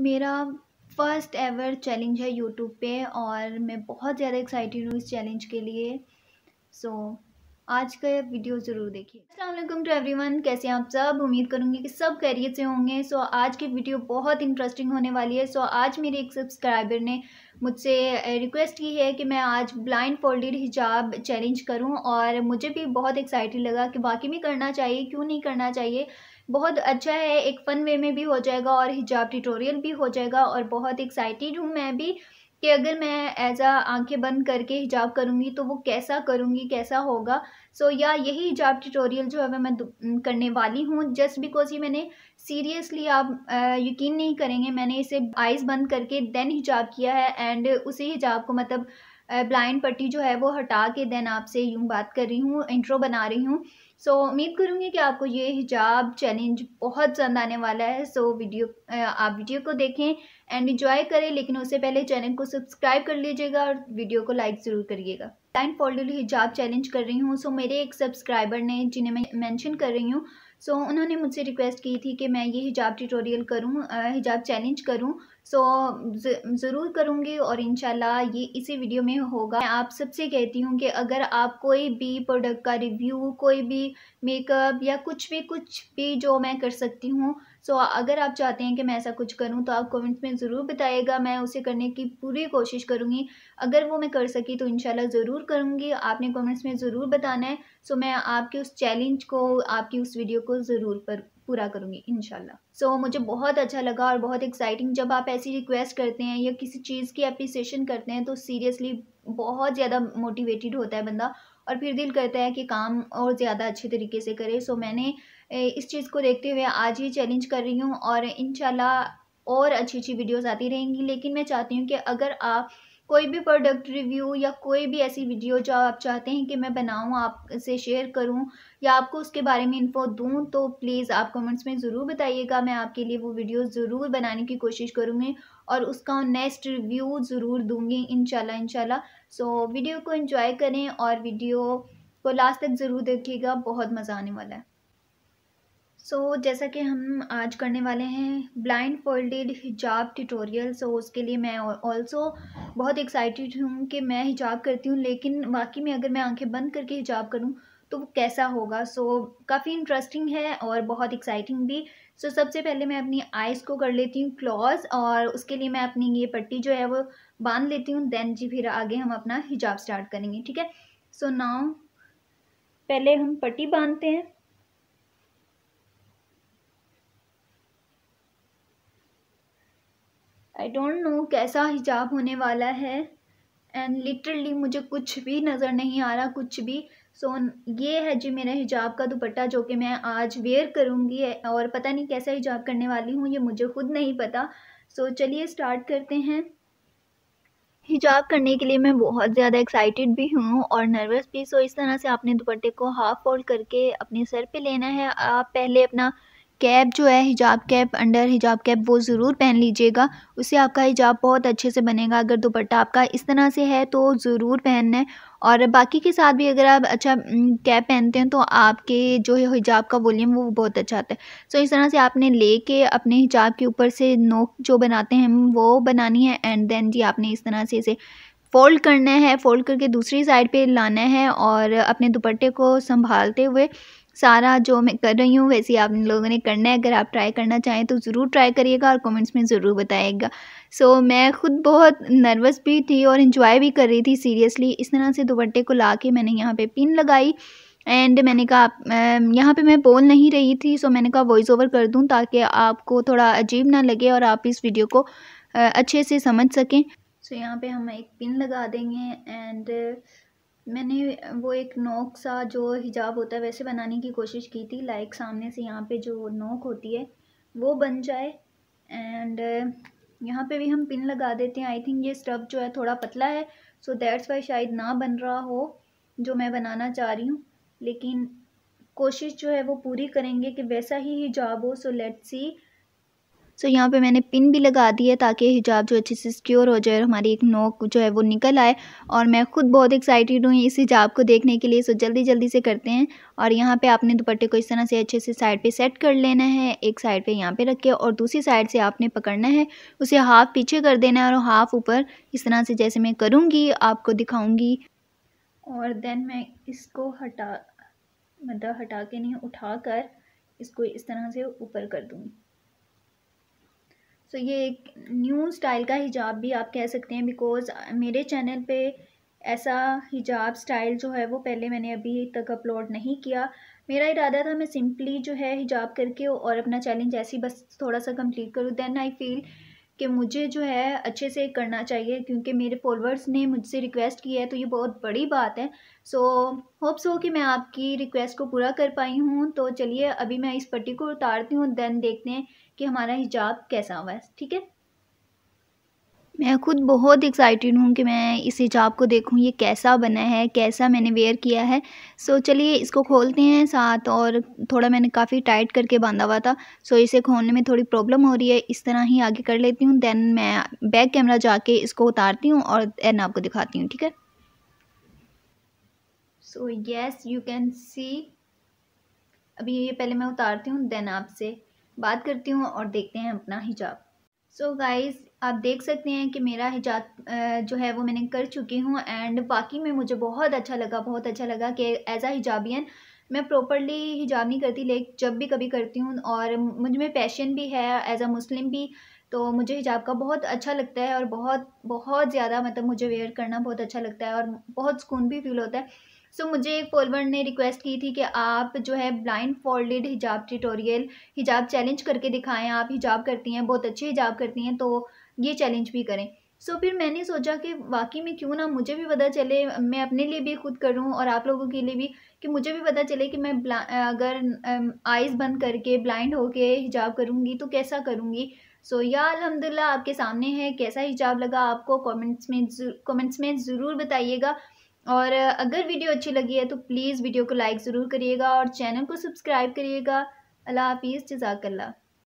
मेरा first ever challenge है YouTube पे और मैं बहुत ज़्यादा एक्साइटेड हूँ इस चैलेंज के लिए। सो so, आज का वीडियो ज़रूर देखिए। अस्सलाम टू एवरी वन कैसे हैं आप सब? उम्मीद करूँगी कि सब कैरियर से होंगे। सो so, आज की वीडियो बहुत इंटरेस्टिंग होने वाली है। सो so, आज मेरे एक सब्सक्राइबर ने मुझसे रिक्वेस्ट की है कि मैं आज ब्लाइंड फोल्डेड हिजाब चैलेंज करूँ और मुझे भी बहुत एक्साइटेड लगा कि बाकी भी करना चाहिए क्यों नहीं करना चाहिए? बहुत अच्छा है एक फ़न वे में भी हो जाएगा और हिजाब ट्यूटोरियल भी हो जाएगा और बहुत एक्साइटेड हूँ मैं भी कि अगर मैं एज आ आँखें बंद करके हिजाब करूँगी तो वो कैसा करूँगी कैसा होगा। सो so, या यही हिजाब ट्यूटोरियल जो है मैं करने वाली हूँ जस्ट बिकॉज़ ये मैंने सीरियसली आप आ, यकीन नहीं करेंगे मैंने इसे आइज़ बंद करके देन हिजाब किया है एंड उसी हिजाब को मतलब ब्लाइंड पट्टी जो है वो हटा के देन आपसे यूँ बात कर रही हूँ इंट्रो बना रही हूँ। सो so, उम्मीद करूँगी कि आपको ये हिजाब चैलेंज बहुत पसंद आने वाला है। सो so, वीडियो आप वीडियो को देखें एंड इन्जॉय करें लेकिन उससे पहले चैनल को सब्सक्राइब कर लीजिएगा और वीडियो को लाइक ज़रूर करिएगा। टाइम फोल्डेड हिजाब चैलेंज कर रही हूँ। सो so, मेरे एक सब्सक्राइबर ने जिन्हें मैं मैंशन कर रही हूँ सो so, उन्होंने मुझसे रिक्वेस्ट की थी कि मैं ये हिजाब ट्यूटोरियल करूँ हिजाब चैलेंज करूँ। सो so, ज़रूर करूँगी और इन ये इसी वीडियो में होगा। मैं आप सबसे कहती हूँ कि अगर आप कोई भी प्रोडक्ट का रिव्यू कोई भी मेकअप या कुछ भी कुछ भी जो मैं कर सकती हूँ सो so, अगर आप चाहते हैं कि मैं ऐसा कुछ करूँ तो आप कमेंट्स में ज़रूर बताइएगा। मैं उसे करने की पूरी कोशिश करूँगी। अगर वो मैं कर सकी तो इनशाला ज़रूर करूँगी। आपने कमेंट्स में ज़रूर बताना है। सो so, मैं आपके उस चैलेंज को आपकी उस वीडियो को ज़रूर पर पूरा करूँगी इनशाला सो so, मुझे बहुत अच्छा लगा और बहुत एक्साइटिंग जब आप ऐसी रिक्वेस्ट करते हैं या किसी चीज़ की अप्रिसिएशन करते हैं तो सीरियसली बहुत ज़्यादा मोटिवेटेड होता है बंदा। और फिर दिल करता है कि काम और ज़्यादा अच्छे तरीके से करे। सो मैंने इस चीज़ को देखते हुए आज ही चैलेंज कर रही हूँ और इन और अच्छी अच्छी वीडियोज़ आती रहेंगी। लेकिन मैं चाहती हूँ कि अगर आप कोई भी प्रोडक्ट रिव्यू या कोई भी ऐसी वीडियो जो आप चाहते हैं कि मैं बनाऊँ, आपसे शेयर करूँ या आपको उसके बारे में इन्फो दूँ तो प्लीज़ आप कमेंट्स में ज़रूर बताइएगा। मैं आपके लिए वो वीडियो ज़रूर बनाने की कोशिश करूँगी और उसका नेक्स्ट रिव्यू ज़रूर दूँगी इनशाला इनशाला सो वीडियो को इन्जॉय करें और वीडियो को लास्ट तक ज़रूर देखिएगा। बहुत मज़ा आने वाला है। सो so, जैसा कि हम आज करने वाले हैं ब्लाइंड फोल्डेड हिजाब ट्यूटोरियल सो उसके लिए मैं ऑल्सो बहुत एक्साइटेड हूँ कि मैं हिजाब करती हूँ लेकिन वाकई में अगर मैं आँखें बंद करके हिजाब करूँ तो वो कैसा होगा? सो so, काफ़ी इंटरेस्टिंग है और बहुत एक्साइटिंग भी। सो so, सबसे पहले मैं अपनी आइज़ को कर लेती हूँ क्लॉज और उसके लिए मैं अपनी ये पट्टी जो है वो बाँध लेती हूँ देन जी फिर आगे हम अपना हिजाब स्टार्ट करेंगे ठीक है? सो so, नाउ पहले हम पट्टी बांधते हैं। आई डोंट नो कैसा हिजाब होने वाला है। एंड लिटरली मुझे कुछ भी नज़र नहीं आ रहा कुछ भी। सो so, ये है जी मेरा हिजाब का दुपट्टा जो कि मैं आज वेयर करूँगी और पता नहीं कैसा हिजाब करने वाली हूँ ये मुझे खुद नहीं पता। सो so, चलिए स्टार्ट करते हैं। हिजाब करने के लिए मैं बहुत ज़्यादा एक्साइटेड भी हूँ और नर्वस भी। सो इस तरह से आपने दुपट्टे को हाफ़ फोल्ड करके अपने सर पे लेना है। आप पहले अपना कैप जो है, हिजाब कैप अंडर हिजाब कैप वो ज़रूर पहन लीजिएगा। उससे आपका हिजाब बहुत अच्छे से बनेगा। अगर दुपट्टा आपका इस तरह से है तो ज़रूर पहनना है। और बाकी के साथ भी अगर आप अच्छा कैप पहनते हैं तो आपके जो है, हिजाब का वॉल्यूम वो बहुत अच्छा आता है। सो इस तरह से आपने ले के अपने हिजाब के ऊपर से नोक जो बनाते हैं, वो बनानी है एंड देन जी आपने इस तरह से इसे फ़ोल्ड करना है। फ़ोल्ड करके दूसरी साइड पे लाना है और अपने दुपट्टे को संभालते हुए सारा जो मैं कर रही हूँ वैसे आप लोगों ने करना है। अगर आप ट्राई करना चाहें तो ज़रूर ट्राई करिएगा और कमेंट्स में ज़रूर बताइएगा सो so, मैं ख़ुद बहुत नर्वस भी थी और इन्जॉय भी कर रही थी सीरियसली इस तरह से दुपट्टे को ला के मैंने यहाँ पर पिन लगाई एंड मैंने कहा यहाँ पे मैं बोल नहीं रही थी सो मैंने कहा वॉइस ओवर कर दूँ ताकि आपको थोड़ा अजीब ना लगे और आप इस वीडियो को अच्छे से समझ सकें। सो so, यहाँ पे हम एक पिन लगा देंगे एंड मैंने वो एक नोक सा जो हिजाब होता है वैसे बनाने की कोशिश की थी लाइक सामने से यहाँ पे जो नोक होती है, वो बन जाए। एंड यहाँ पे भी हम पिन लगा देते हैं। आई थिंक ये स्टफ़ जो है थोड़ा पतला है सो दैट्स वाई शायद ना बन रहा हो जो मैं बनाना चाह रही हूँ। लेकिन कोशिश जो है वो पूरी करेंगे कि वैसा ही हिजाब हो so let's see so so, यहाँ पे मैंने पिन भी लगा दी है ताकि हिजाब जो अच्छे से सिक्योर हो जाए और हमारी एक नोक जो है वो निकल आए। और मैं खुद बहुत एक्साइटेड हूँ इस हिजाब को देखने के लिए। सो so, जल्दी जल्दी से करते हैं। और यहाँ पे आपने दुपट्टे को इस तरह से अच्छे से साइड पे सेट कर लेना है। एक साइड पे यहाँ पे रख के और दूसरी साइड से आपने पकड़ना है। उसे हाफ़ पीछे कर देना है और हाफ़ ऊपर इस तरह से जैसे मैं करूँगी आपको दिखाऊँगी। और देन मैं इसको हटा मतलब हटा के नहीं उठा कर इसको इस तरह से ऊपर कर दूँगी। सो ये एक न्यू स्टाइल का हिजाब भी आप कह सकते हैं बिकॉज़ मेरे चैनल पे ऐसा हिजाब स्टाइल जो है वो पहले मैंने अभी तक अपलोड नहीं किया। मेरा इरादा था मैं सिंपली जो है हिजाब करके और अपना चैलेंज ऐसे ही बस थोड़ा सा कंप्लीट करूँ। देन आई फील कि मुझे जो है अच्छे से करना चाहिए, क्योंकि मेरे फॉलोअर्स ने मुझसे रिक्वेस्ट की है तो ये बहुत बड़ी बात है। सो होप्स हो कि मैं आपकी रिक्वेस्ट को पूरा कर पाई हूँ। तो चलिए, अभी मैं इस पट्टी को उतारती हूँ देन देखते हैं कि हमारा हिजाब कैसा हुआ है। ठीक है? मैं खुद बहुत एक्साइटेड हूँ कि मैं इस हिजाब को देखूँ, ये कैसा बना है, कैसा मैंने वेयर किया है। सो चलिए इसको खोलते हैं साथ और थोड़ा मैंने काफ़ी टाइट करके बांधा हुआ था। सो इसे खोलने में थोड़ी प्रॉब्लम हो रही है। इस तरह ही आगे कर लेती हूँ देन मैं बैक कैमरा जाके इसको उतारती हूँ और देन आपको दिखाती हूँ, ठीक है? So yes you can see अभी ये पहले मैं उतारती हूँ देन आपसे बात करती हूँ और देखते हैं अपना हिजाब। सो गाइज़ आप देख सकते हैं कि मेरा हिजाब जो है वो मैंने कर चुकी हूँ एंड बाकी में मुझे बहुत अच्छा लगा बहुत अच्छा लगा कि एज आ हिजाबियन मैं प्रॉपरली हिजाब नहीं करती लेकिन जब भी कभी करती हूँ और मुझमें पैशन भी है एज आ मुस्लिम भी तो मुझे हिजाब का बहुत अच्छा लगता है और बहुत बहुत ज़्यादा मतलब मुझे वेयर करना बहुत अच्छा लगता है और बहुत सुकून भी फील होता है। सो so, मुझे एक फॉलोवर ने रिक्वेस्ट की थी कि आप जो है ब्लाइंड फोल्डेड हिजाब ट्यूटोरियल हिजाब चैलेंज करके दिखाएँ आप हिजाब करती हैं बहुत अच्छे हिजाब करती हैं तो ये चैलेंज भी करें। सो so, फिर मैंने सोचा कि वाकई में क्यों ना मुझे भी पता चले मैं अपने लिए भी खुद करूँ और आप लोगों के लिए भी कि मुझे भी पता चले कि मैं अगर आइज़ बंद करके ब्लाइंड होके हिजाब करूँगी तो कैसा करूँगी? सो so, या अलहमदिल्ला आपके सामने है कैसा हिजाब लगा आपको? कमेंट्स में कमेंट्स में ज़रूर बताइएगा। और अगर वीडियो अच्छी लगी है तो प्लीज़ वीडियो को लाइक ज़रूर करिएगा और चैनल को सब्सक्राइब करिएगा। अल्लाह हाफिज़ जजाकल्ला